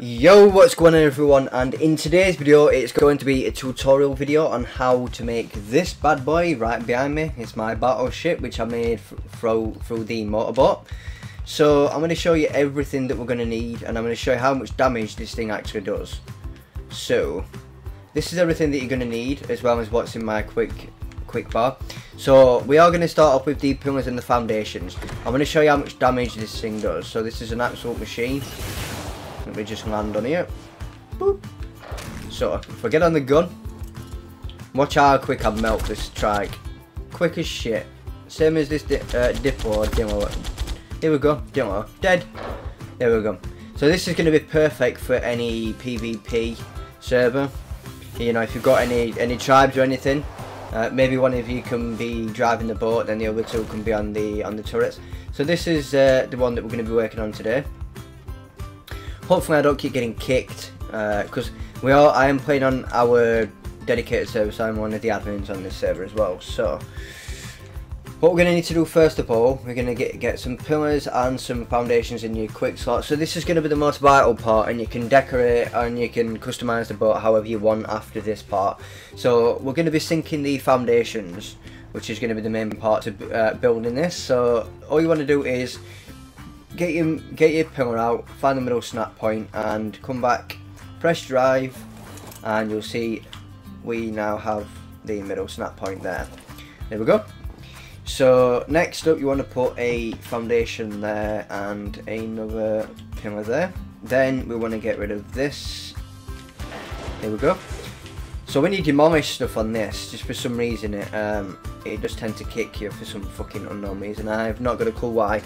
Yo, what's going on everyone, and in today's video it's going to be a tutorial video on how to make this bad boy right behind me. It's my battleship which I made through, through the motorboat. So I'm going to show you everything that we're going to need and I'm going to show you how much damage this thing actually does. So, this is everything that you're going to need as well as what's in my quick quick bar. So we are going to start off with the pillars and the foundations. I'm going to show you how much damage this thing does. So this is an absolute machine. Let me just land on here. Boop. So if I get on the gun, watch how quick I melt this strike. Quick as shit. Same as this di uh, Dimo. Here we go. Dimo. Dead. There we go. So this is going to be perfect for any PvP server. You know, if you've got any any tribes or anything, uh, maybe one of you can be driving the boat, then the other two can be on the on the turrets. So this is uh, the one that we're going to be working on today. Hopefully, I don't keep getting kicked because uh, we are. I am playing on our dedicated server, so I'm one of the admins on this server as well. So what we're going to need to do first of all, we're going to get, get some pillars and some foundations in your quick slot. So this is going to be the most vital part and you can decorate and you can customise the boat however you want after this part. So we're going to be sinking the foundations, which is going to be the main part to uh, building this. So all you want to do is get your, get your pillar out, find the middle snap point and come back, press drive and you'll see we now have the middle snap point there. There we go. So next up you want to put a foundation there and another pillar there. Then we want to get rid of this. There we go. So when you demolish stuff on this, just for some reason it um, it does tend to kick you for some fucking unknown reason. I've not got a clue why.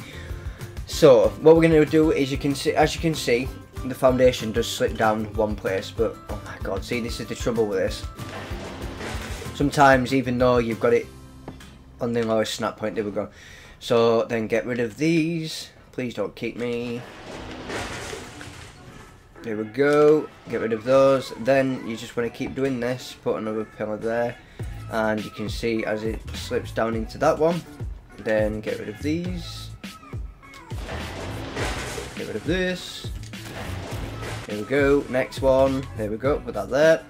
So what we're going to do is you can see, as you can see, the foundation does slip down one place. But oh my god, see this is the trouble with this. Sometimes even though you've got it on the lowest snap point. There we go. So then get rid of these. Please don't keep me. There we go. Get rid of those. Then you just want to keep doing this. Put another pillar there. And you can see as it slips down into that one. Then get rid of these. Rid of this. There we go. Next one. There we go. Put that there.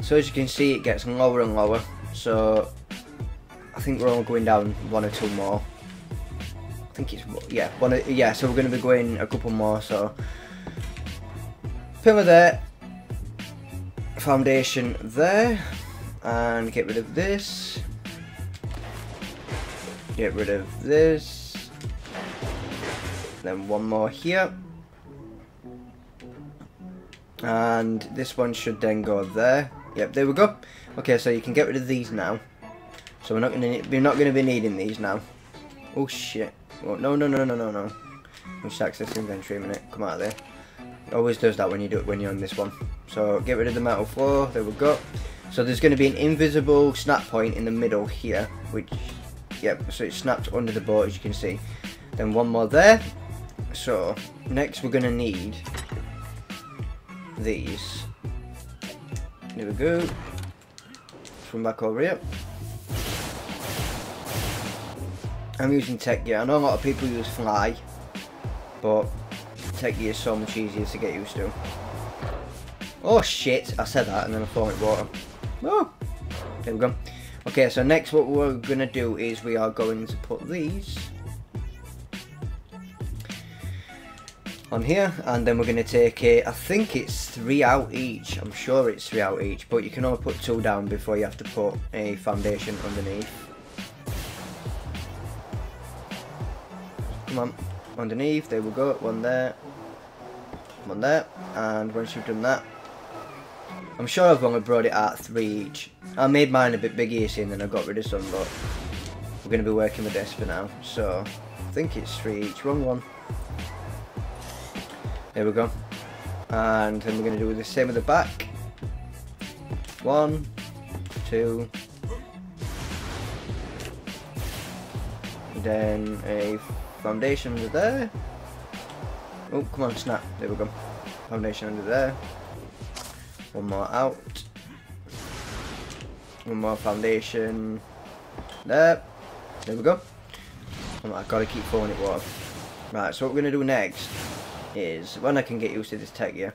So as you can see, it gets lower and lower. So I think we're only going down one or two more. I think it's yeah one yeah. So we're going to be going a couple more. So pillar there, foundation there, and get rid of this. Get rid of this. Then one more here. And this one should then go there. Yep, there we go. Okay, so you can get rid of these now. So we're not gonna we're not gonna be needing these now. Oh shit. Oh, no no no no no no. Let's access inventory a minute. Come out of there. It always does that when you do it when you're on this one. So get rid of the metal floor. There we go. So there's going to be an invisible snap point in the middle here, which, yep. So it snapped under the boat as you can see. Then one more there. So next we're going to need these. There we go. From back over here. I'm using Tek gear. I know a lot of people use fly, but Tek gear is so much easier to get used to. Oh shit, I said that and then I thought it water. Oh, there we go. Okay, so next what we're going to do is we are going to put these on here and then we're going to take it, I think it's three out each, I'm sure it's three out each, but you can only put two down before you have to put a foundation underneath. Come on, underneath, there we go, one there, one there, and once you've done that, I'm sure I've only brought it at three each. I made mine a bit bigger and then I got rid of some, but we're going to be working with this for now, so I think it's three each, wrong one. There we go. And then we're going to do the same at the back. One, two, then a foundation under there. Oh, come on, snap. There we go. Foundation under there. One more out. One more foundation. There. There we go. Oh, I've got to keep filling it water. Right, so what we're going to do next is when I can get used to this tech, here.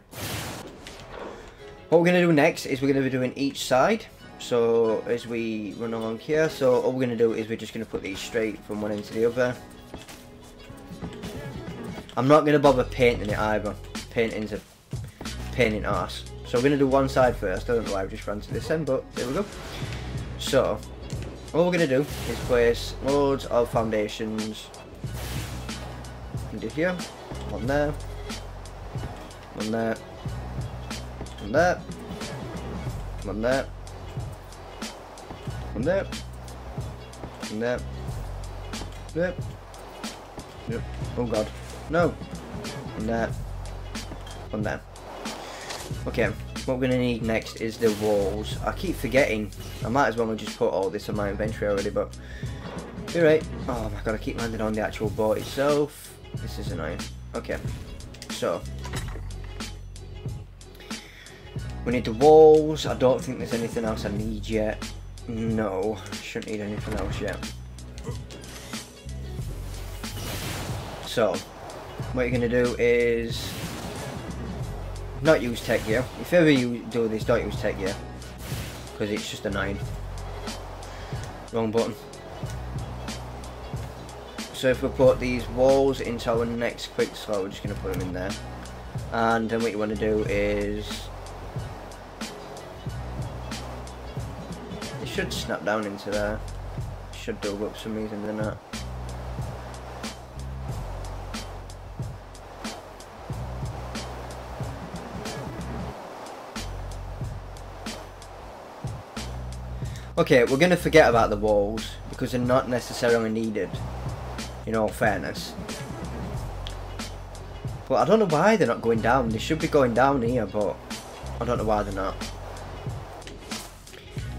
What we're going to do next is we're going to be doing each side. So as we run along here, so all we're going to do is we're just going to put these straight from one end to the other. I'm not going to bother painting it either. Painting's a pain in ass. So we're going to do one side first. I don't know why I've just ran to this end, but there we go. So, all we're going to do is place loads of foundations into here. One there. One there. One there. One there. One there. One there. Yep. Yep. Oh god. No. One there. One there. Okay, what we're going to need next is the walls. I keep forgetting. I might as well just put all this on my inventory already, but... You're right. Oh my god, I keep landing on the actual boat itself. This is annoying. Okay, so... We need the walls. I don't think there's anything else I need yet. No, shouldn't need anything else yet. So, what you're going to do is not use Tek gear. If ever you do this, don't use Tek gear. Because it's just a 9. Wrong button. So if we put these walls into our next quick slot, we're just going to put them in there. And then what you want to do is... should snap down into there. Should build up some reason, than that. Okay, we're going to forget about the walls because they're not necessarily needed, in all fairness. But I don't know why they're not going down. They should be going down here, but I don't know why they're not.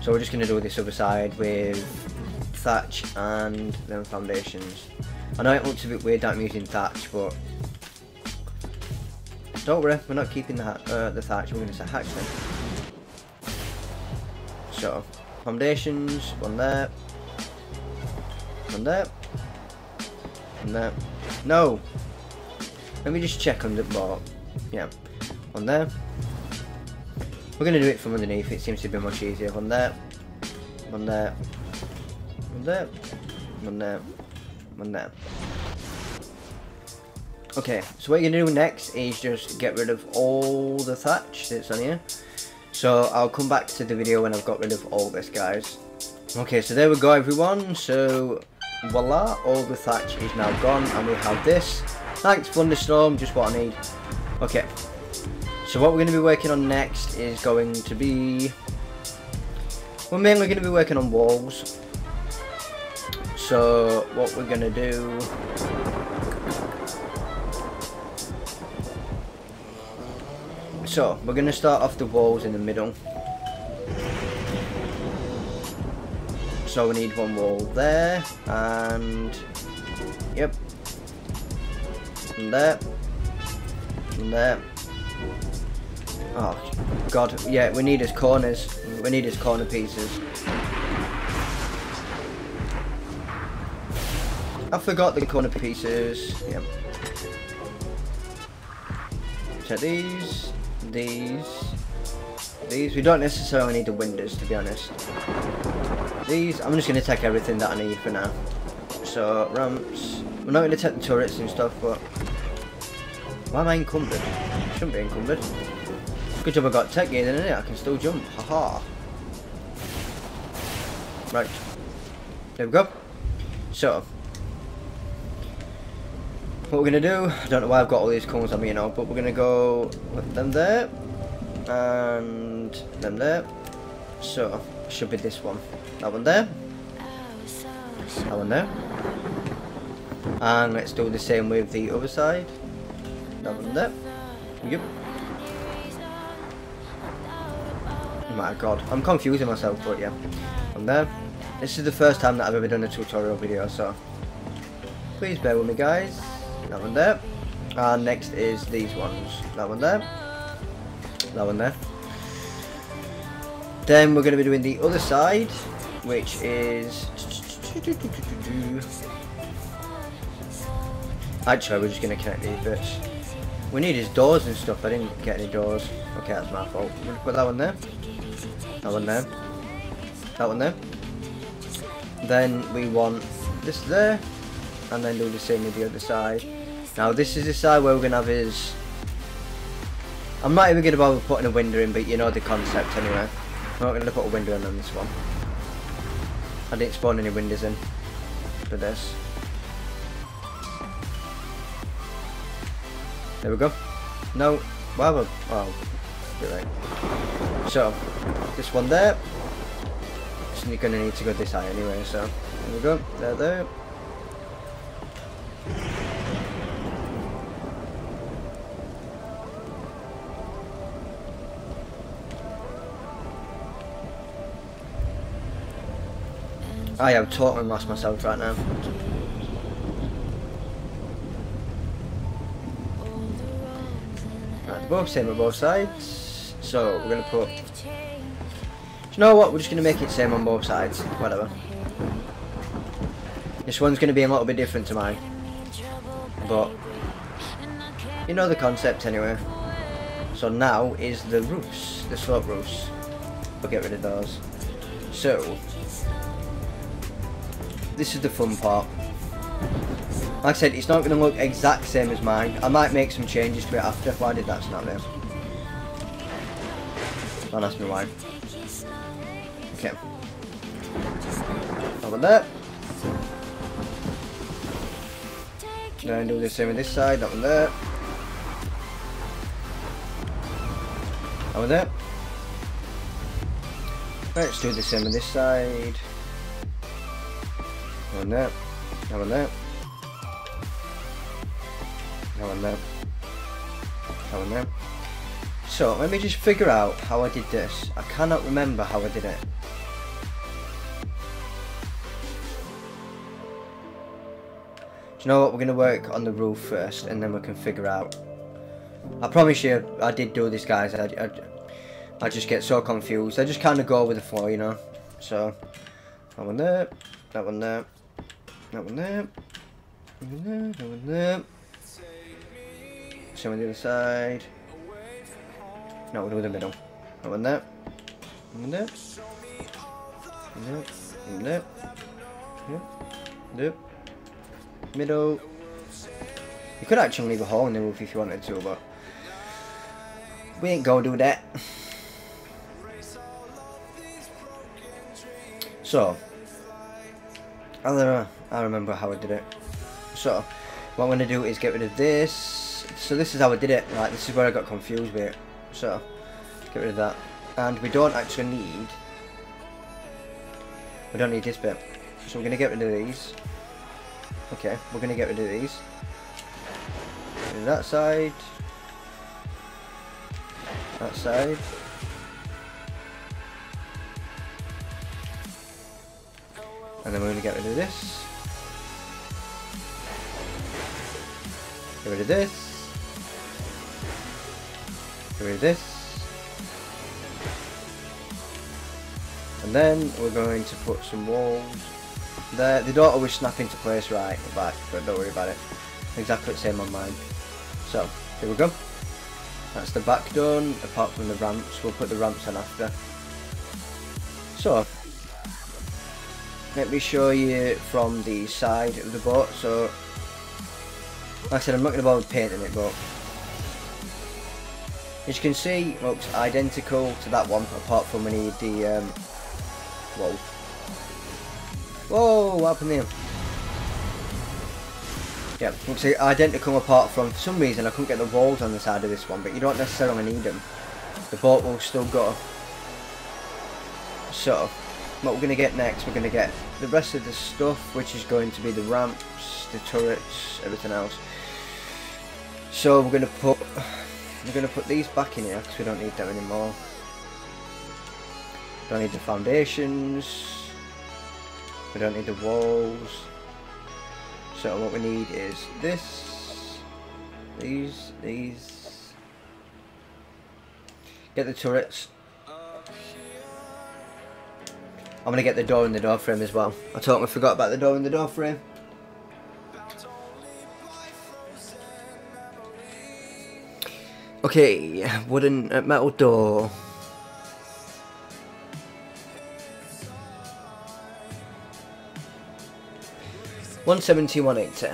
So we're just going to do this other side with thatch and then foundations. I know it looks a bit weird that I'm using thatch, but don't worry, we're not keeping the, uh, the thatch, we're going to say hatch then. So, Foundations, one there. One there. One there. No! Let me just check on the ball. Yeah. One there. We're going to do it from underneath, it seems to be much easier. One there. One there. One there. One there. One there. Okay, so what you're going to do next is just get rid of all the thatch that's on here. So I'll come back to the video when I've got rid of all this guys. Okay, so there we go everyone. So voila, all the thatch is now gone and we have this. Thanks Thunderstorm, just what I need. Okay, so what we're going to be working on next is going to be... We're mainly going to be working on walls. So what we're going to do So, we're going to start off the walls in the middle. So we need one wall there, and, yep, and there, and there. Oh, God, yeah, we need his corners, we need his corner pieces. I forgot the corner pieces, yep. Check these these. These, we don't necessarily need the windows to be honest. These, I'm just going to take everything that I need for now. So, ramps. We're not going to take the turrets and stuff, but... Why am I encumbered? Shouldn't be encumbered. Good job I got Tek gear then, innit? I can still jump. Haha. Right. There we go. So, what we're going to do, I don't know why I've got all these cones on me you know, but we're going to go with them there, and them there, so, should be this one, that one there, that one there, and let's do the same with the other side, that one there, yep. My god, I'm confusing myself, but yeah, from there. This is the first time that I've ever done a tutorial video, so please bear with me guys that one there. And next is these ones. That one there. That one there. Then we're going to be doing the other side, which is... Actually, we're just going to connect these bits. We need his doors and stuff. I didn't get any doors. Okay, that's my fault. I'm gonna put that one there. That one there. That one there. Then we want this there. And then do the same with the other side. Now this is the side where we're going to have his... I'm not even going to bother putting a window in, but you know the concept anyway. I'm not going to put a window in on this one. I didn't spawn any windows in for this. There we go. No, well, oh, you're right. So, this one there. So you're to need to go this high anyway, so there we go. There, there. I have totally lost myself right now. Right, both same on both sides. So we're gonna put. You know what? We're just gonna make it same on both sides. Whatever. This one's gonna be a little bit different to mine, but you know the concept anyway. So now is the roofs, the slope roofs. We'll get rid of those. So this is the fun part. Like I said, it's not going to look exact same as mine. I might make some changes to it after. Why did that snap there? Oh, Don't ask me why. Okay. Over there. Then do the same with this side, that there. Over there. Let's do the same on this side. One there. That there. That there. That there. So, let me just figure out how I did this. I cannot remember how I did it. Do you know what? We're going to work on the roof first, and then we can figure out. I promise you, I did do this, guys. I, I, I just get so confused. I just kind of go with the flow, you know. So, that one there, that one there. That one there. That one there. That one there. Same on the other side. No, we'll do the middle. That one there. That one there. There. There. There. There. Middle. You could actually leave a hole in the roof if you wanted to, but we ain't gonna do that. So, other I remember how I did it. So, what I'm going to do is get rid of this. So this is how I did it. Right, this is where I got confused with it. So, get rid of that. And we don't actually need... We don't need this bit. So we're going to get rid of these. Okay, we're going to get rid of these. That side. That side. And then we're going to get rid of this. Get rid of this. Of this. And then we're going to put some walls there. They don't always snap into place right back, but don't worry about it. Exactly the same on mine. So, here we go. That's the back done, apart from the ramps. We'll put the ramps on after. So, let me show you from the side of the boat. So, like I said, I'm not going to bother painting it, but as you can see, looks identical to that one, apart from we need the, um, whoa. Whoa, what happened there? Yeah, looks identical apart from, for some reason I couldn't get the walls on the side of this one, but you don't necessarily need them. The boat will still go. So, what we're going to get next, we're going to get the rest of the stuff, which is going to be the ramps, the turrets, everything else. So we're gonna put we're gonna put these back in here because we don't need them anymore. Don't need the foundations. We don't need the walls. So what we need is this, these, these. Get the turrets. I'm gonna get the door and the door frame as well. I totally forgot about the door and the door frame. Okay, wooden uh, metal door. One seventy, one eighty.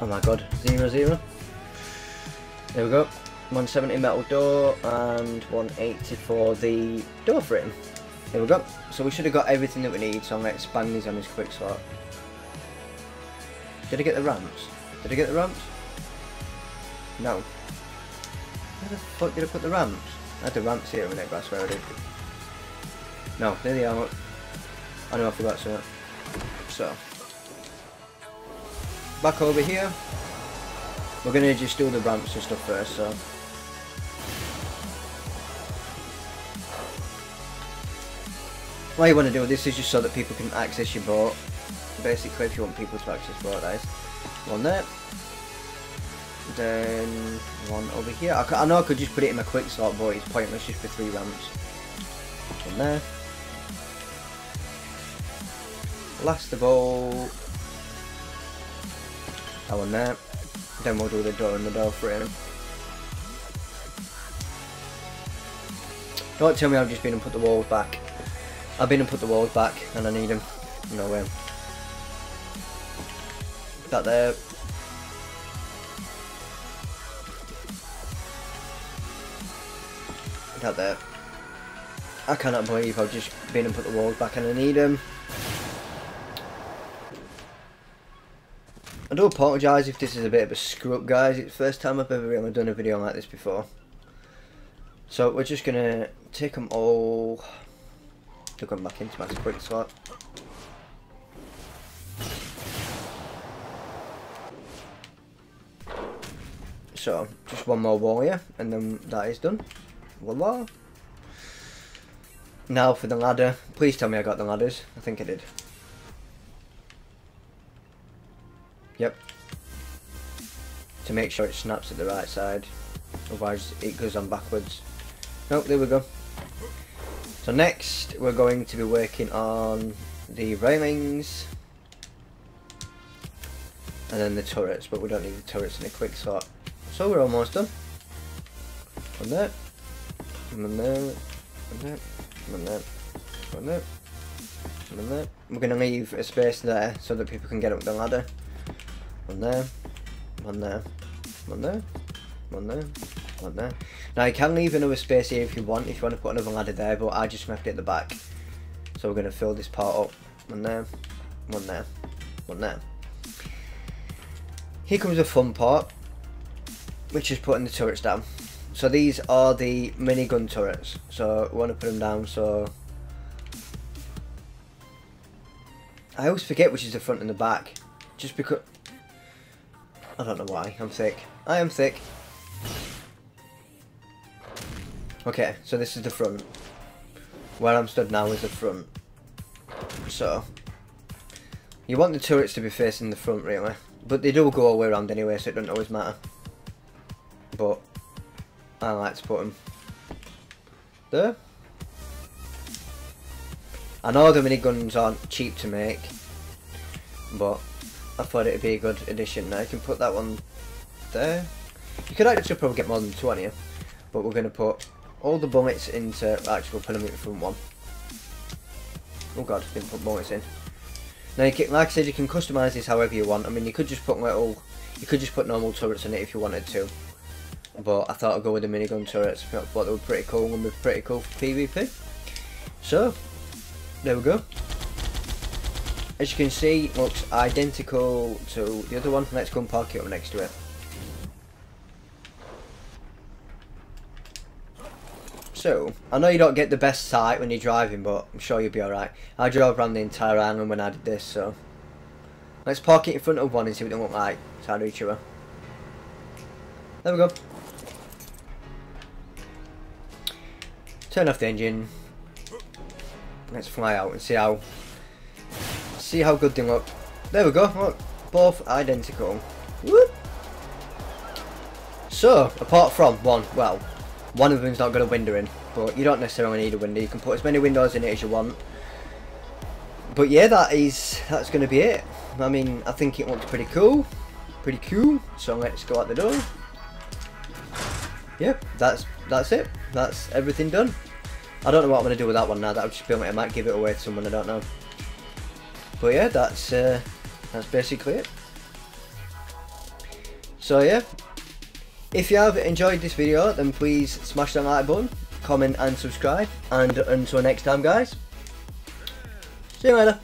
Oh my god, zero zero. There we go. 170 metal door and 180 for the door frame. There we go. So we should have got everything that we need, so I'm going to expand these on this quick slot. Did I get the ramps? Did I get the ramps? No. Where the fuck did I put the ramps? I had the ramps here a minute, that's where I did. No, there they are. I know I forgot something. So. Back over here. We're to just do the ramps and stuff first, so. What you want to do this is just so that people can access your boat. Basically, if you want people to access boat, that is. One there. Then one over here. I, I know I could just put it in my quick slot, but it's pointless just for three ramps. One there. Last of all, that one there. Then we'll do the door and the door frame. Don't tell me I've just been and put the walls back. I've been and put the walls back and I need them. No way. That there. That there. I cannot believe I've just been and put the walls back and I need them. I do apologise if this is a bit of a screw up guys, it's the first time I've ever really done a video like this before. So we're just going to take them all, to them back into my quick slot. So, just one more here, and then that is done. Voila! Now for the ladder. Please tell me I got the ladders. I think I did. Yep. To make sure it snaps at the right side. Otherwise it goes on backwards. Nope, there we go. So next we're going to be working on the railings. And then the turrets, but we don't need the turrets in a quick slot. So we're almost done. One there. One there. One there. One there. One there. One there. We're going to leave a space there so that people can get up the ladder. One there, one there, one there, one there, one there. Now you can leave another space here if you want, if you want to put another ladder there, but I just left it at the back. So we're going to fill this part up. One there, one there, one there. Here comes the fun part, which is putting the turrets down. So these are the minigun turrets. So we want to put them down so... I always forget which is the front and the back. Just because... I don't know why. I'm thick. I am thick. Okay, so this is the front. Where I'm stood now is the front. So, you want the turrets to be facing the front, really. But they do go all the way around anyway, so it doesn't always matter. But, I like to put them there. I know the miniguns aren't cheap to make, but I thought it'd be a good addition. Now you can put that one there. You could actually probably get more than 20, but we're going to put all the bullets into, actually we'll put them in the front one. Oh god, didn't put bullets in. Now, you can, like I said, you can customise this however you want. I mean, you could just put little, you could just put normal turrets in it if you wanted to. But I thought I'd go with the minigun turrets. I thought they were pretty cool and be pretty cool for PvP. So, there we go. As you can see, looks identical to the other one. Let's go and park it up next to it. So, I know you don't get the best sight when you're driving, but I'm sure you'll be alright. I drove around the entire island when I did this, so... Let's park it in front of one and see what they look like. Side of each other. There we go. Turn off the engine. Let's fly out and see how see how good they look. There we go, look, both identical. Whoop. So, apart from one, well, one of them's not got a window in, but you don't necessarily need a window. You can put as many windows in it as you want. But yeah, that is that's going to be it. I mean, I think it looks pretty cool. pretty cool. So let's go out the door. Yep, that's that's it. That's everything done. I don't know what I'm going to do with that one now. That would just be I might give it away to someone, I don't know. But yeah, that's uh, that's basically it. So yeah, if you have enjoyed this video, then please smash that like button, comment and subscribe. And until next time guys, see you later.